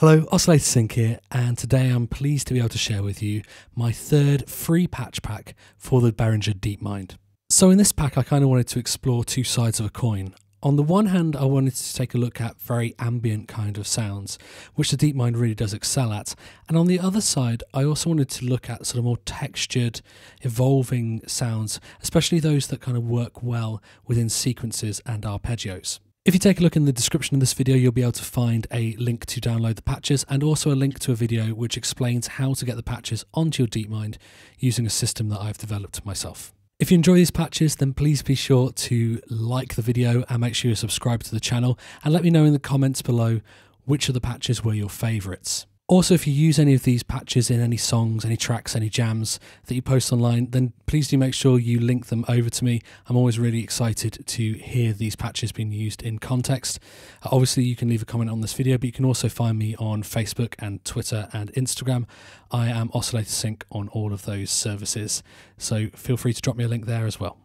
Hello, Oscillator Sink here, and today I'm pleased to be able to share with you my third free patch pack for the Behringer DeepMind. So in this pack I kind of wanted to explore two sides of a coin. On the one hand, I wanted to take a look at very ambient kind of sounds, which the DeepMind really does excel at. And on the other side, I also wanted to look at sort of more textured, evolving sounds, especially those that kind of work well within sequences and arpeggios. If you take a look in the description of this video, you'll be able to find a link to download the patches and also a link to a video which explains how to get the patches onto your DeepMind using a system that I've developed myself. If you enjoy these patches, then please be sure to like the video and make sure you subscribe to the channel and let me know in the comments below which of the patches were your favourites. Also, if you use any of these patches in any songs, any tracks, any jams that you post online, then please do make sure you link them over to me. I'm always really excited to hear these patches being used in context. Uh, obviously, you can leave a comment on this video, but you can also find me on Facebook and Twitter and Instagram. I am Oscillator Sink on all of those services, so feel free to drop me a link there as well.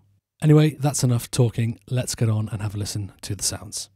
Anyway, that's enough talking. Let's get on and have a listen to the sounds.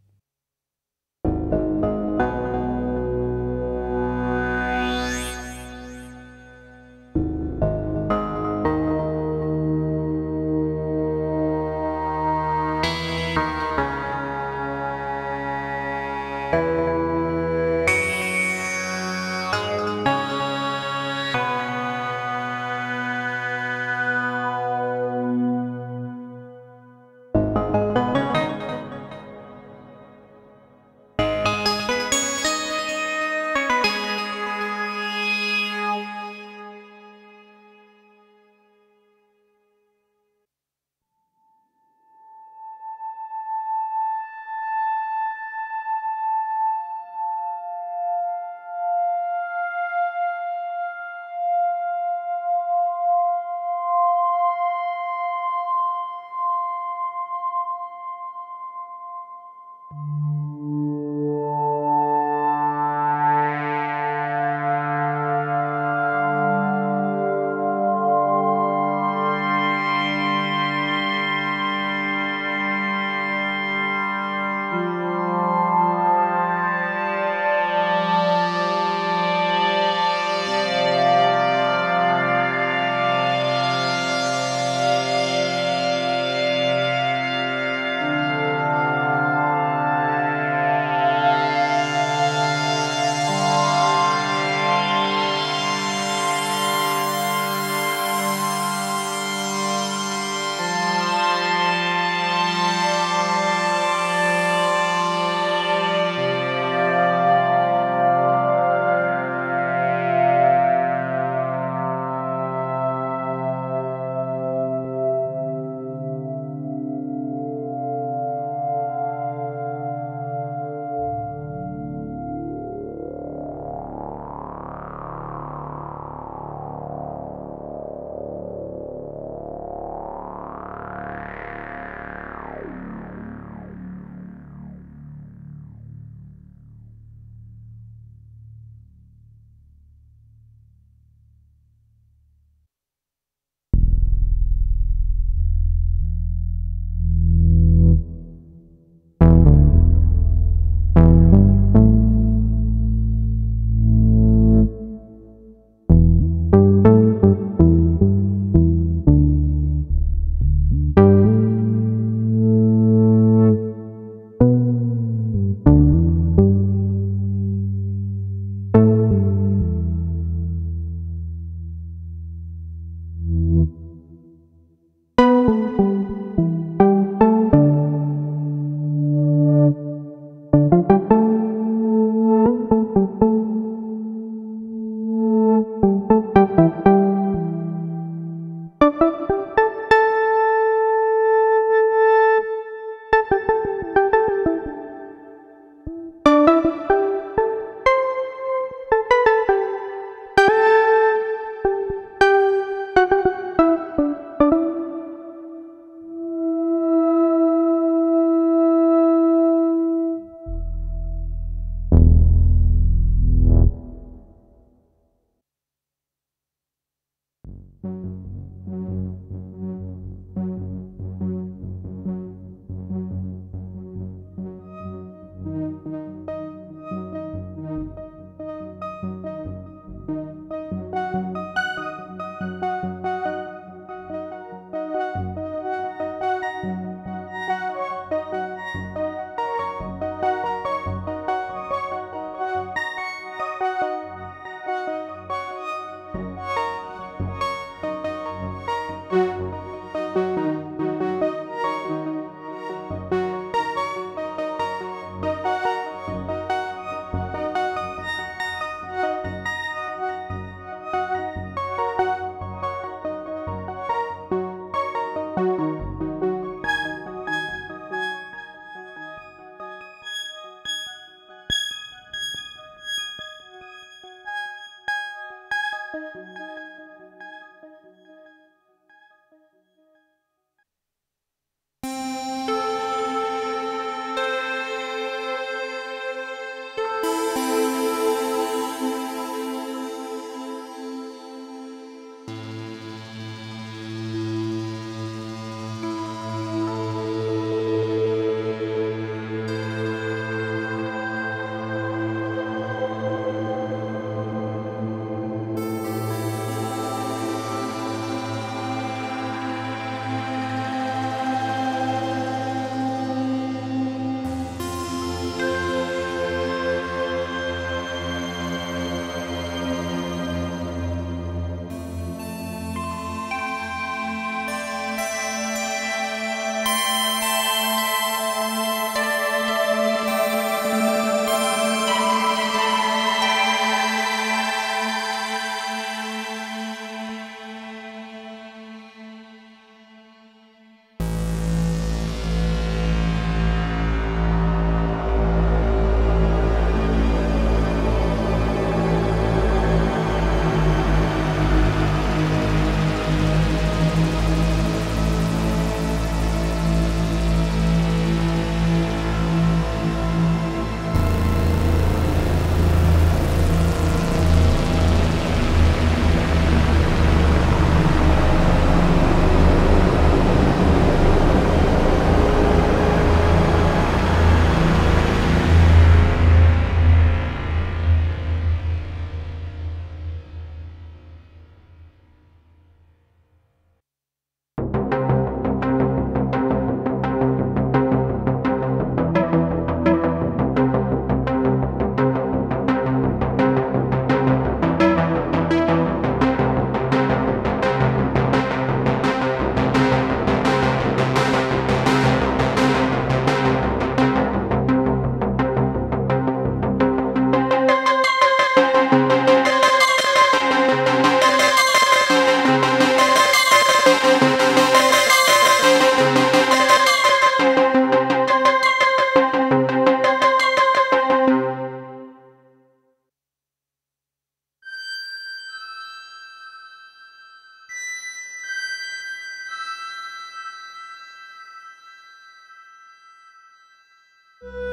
you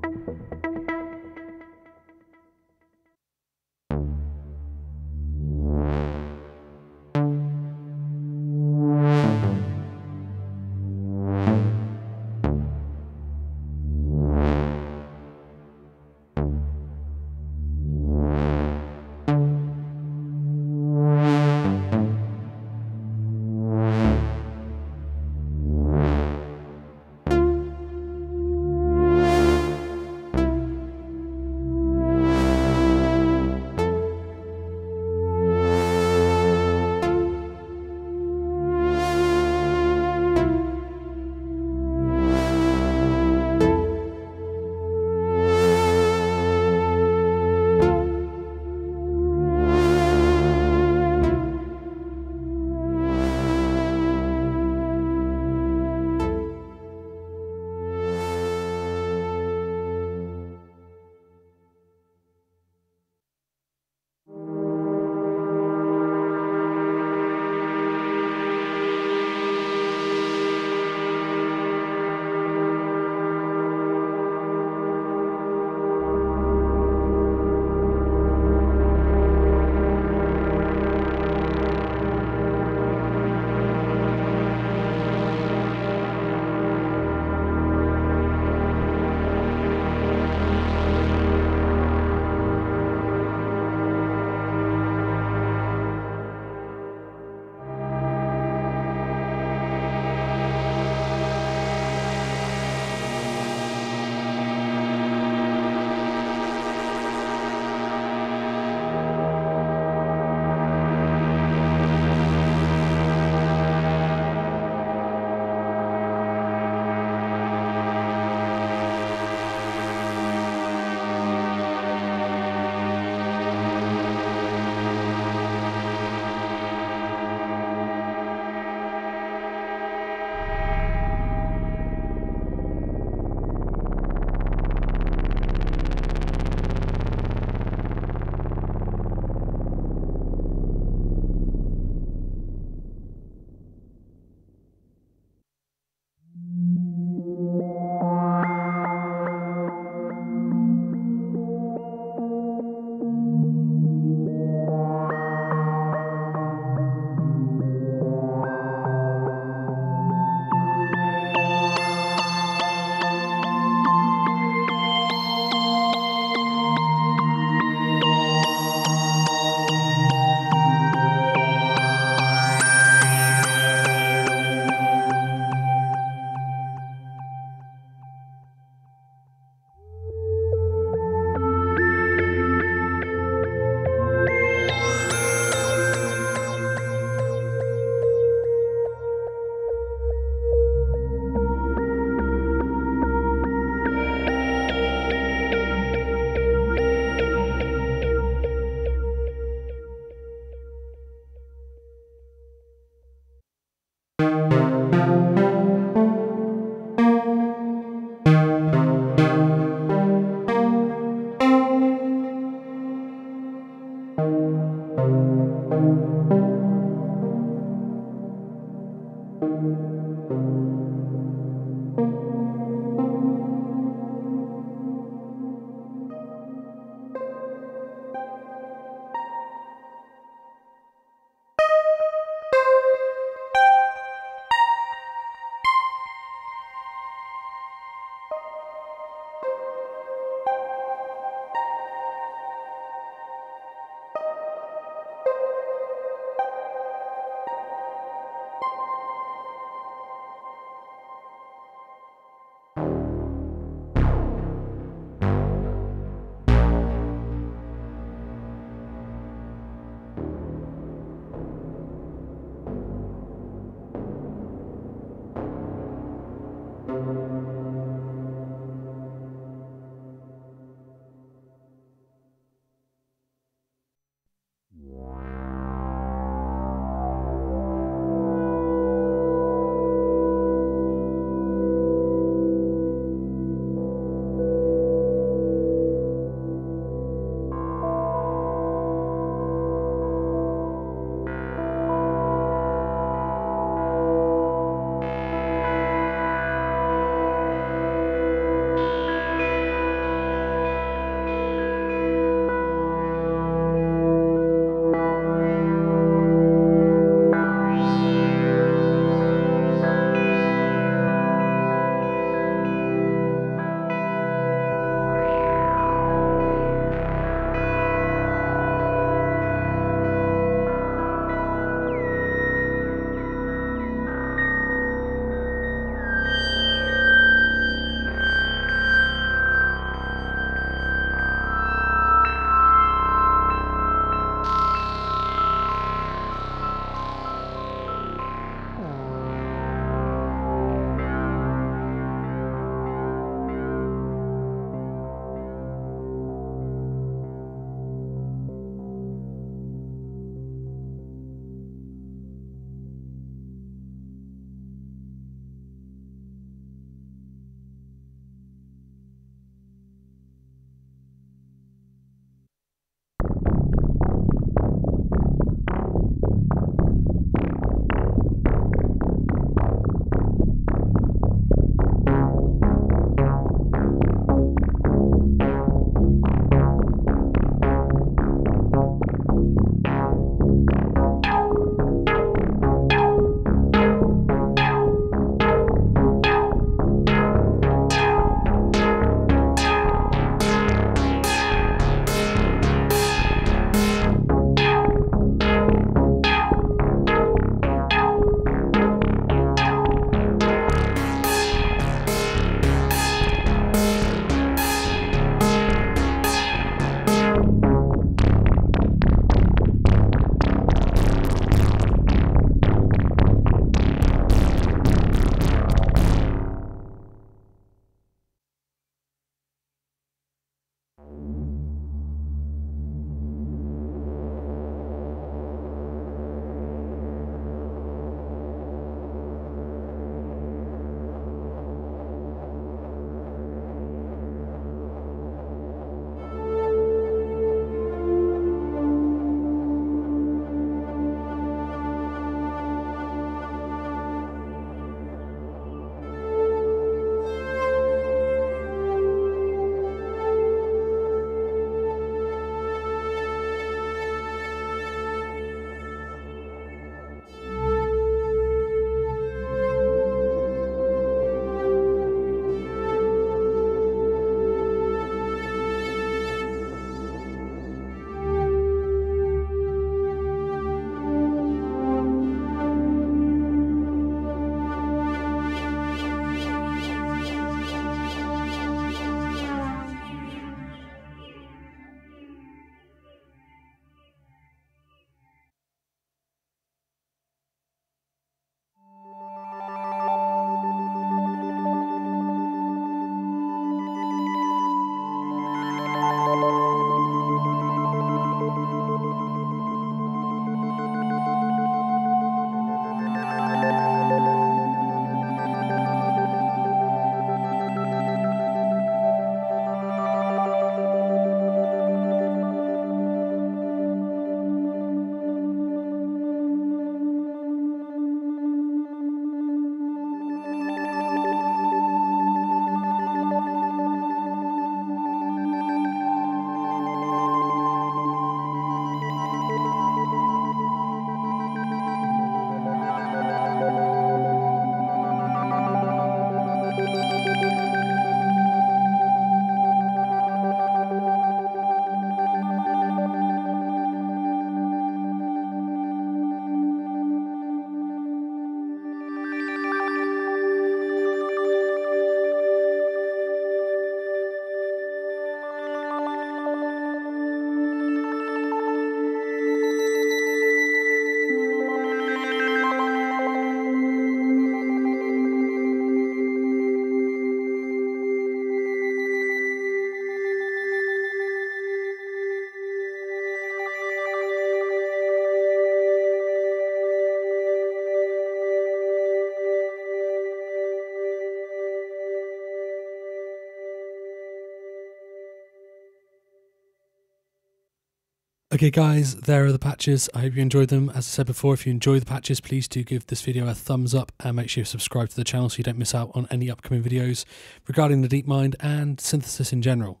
Okay, guys, there are the patches. I hope you enjoyed them. As I said before, if you enjoy the patches, please do give this video a thumbs up and make sure you subscribe to the channel so you don't miss out on any upcoming videos regarding the DeepMind and synthesis in general.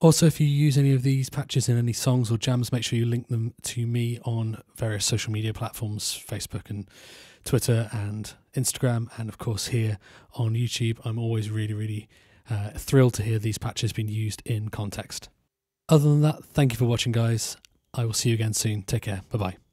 Also, if you use any of these patches in any songs or jams, make sure you link them to me on various social media platforms Facebook and Twitter and Instagram, and of course here on YouTube. I'm always really, really uh, thrilled to hear these patches being used in context. Other than that, thank you for watching, guys. I will see you again soon. Take care. Bye bye.